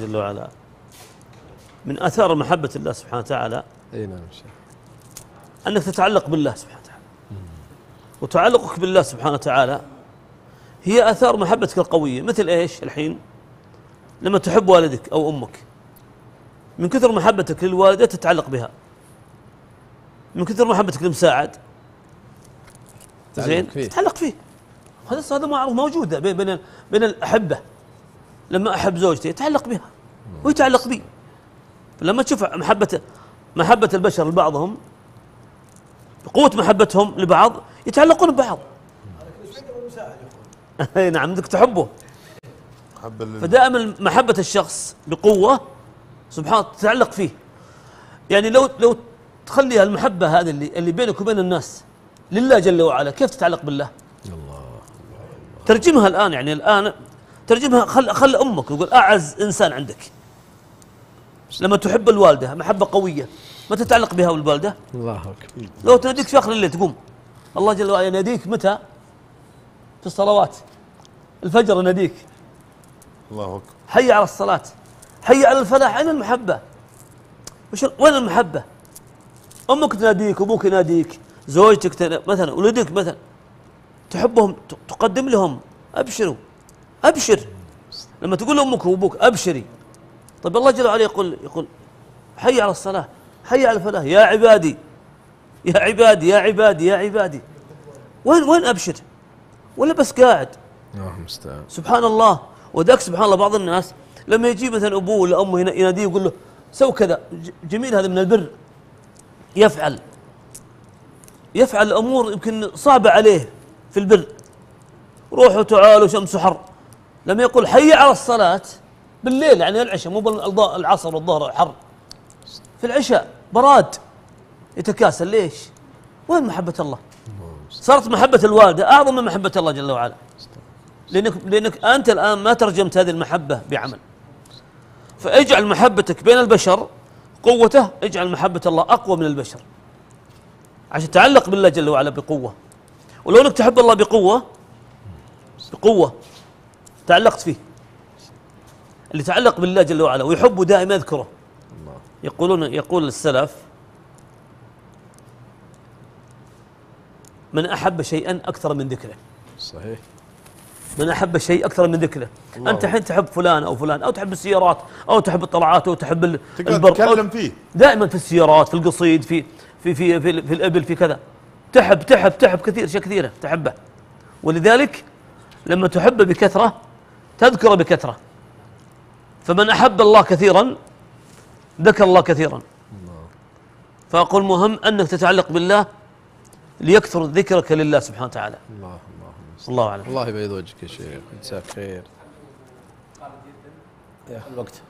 جل وعلا. من آثار محبة الله سبحانه وتعالى إي نعم أنك تتعلق بالله سبحانه وتعالى. وتعلقك بالله سبحانه وتعالى هي آثار محبتك القوية. مثل إيش الحين؟ لما تحب والدك أو أمك. من كثر محبتك للوالدة تتعلق بها. من كثر محبتك لمساعد. زين؟ تتعلق فيه. هذا هذا معروف موجود بين بين بين الأحبة. لما أحب زوجتي يتعلق بها ويتعلق بي. لما تشوف محبه محبة البشر لبعضهم قوة محبتهم لبعض يتعلقون ببعض. أي نعم بدك تحبه. فدائما محبة الشخص بقوة سبحان الله تتعلق فيه. يعني لو لو تخلي المحبة هذه اللي اللي بينك وبين الناس لله جل وعلا كيف تتعلق بالله؟ الله. ترجمها الآن يعني الآن ترجمها خل خل أمك يقول أعز إنسان عندك. لما تحب الوالدة محبة قوية ما تتعلق بها والوالدة؟ الله أكبر. لو تناديك في آخر الليل تقوم. الله جل وعلا يناديك متى؟ في الصلوات. الفجر يناديك. الله أكبر. حي على الصلاة. حي على الفلاح. أين المحبة؟ وش وين المحبة؟ أمك تناديك أبوك يناديك زوجتك مثلا ولدك مثلا. تحبهم تقدم لهم أبشروا. أبشر. لما تقول لأمك وأبوك أبشري. طيب الله جل وعلا يقول يقول حي على الصلاة حي على الفلاح يا عبادي يا عبادي يا عبادي يا عبادي. وين وين أبشر؟ ولا بس قاعد؟ الله المستعان. سبحان الله وذاك سبحان الله بعض الناس لما يجي مثلا أبوه ولا أمه ينا- يناديه يقول له سو كذا جميل هذا من البر. يفعل. يفعل الأمور يمكن صعبة عليه في البر. روحوا تعالوا شمس حر. لما يقول حي على الصلاة بالليل يعني العشاء مو العصر والظهر حر في العشاء براد. يتكاسل ليش؟ وين محبة الله؟ صارت محبة الوالدة أعظم من محبة الله جل وعلا. لانك لأنك أنت الآن ما ترجمت هذه المحبة بعمل. فاجعل محبتك بين البشر قوته اجعل محبة الله أقوى من البشر. عشان تعلق بالله جل وعلا بقوة. ولو أنك تحب الله بقوة بقوة. تعلقت فيه اللي تعلق بالله جل وعلا ويحبه دائما يذكره. الله يقولون يقول السلف من أحب شيئا أكثر من ذكره. صحيح. من أحب الشيء أكثر من ذكره. الله. أنت الحين تحب فلان أو فلان أو تحب السيارات أو تحب الطلعات أو تحب البر أو تتكلم فيه. دائما في السيارات في القصيد في في في في, في الإبل في كذا. تحب تحب تحب كثير أشياء كثيرة تحبه. ولذلك لما تحب بكثرة تذكر بكثرة. فمن أحب الله كثيرا ذكر الله كثيرا. فأقول مهم أنك تتعلق بالله ليكثر ذكرك لله سبحانه وتعالى. الله الله الله أعلم. الله يبيض وجهك يا شيخ. جزاك خير. الوقت.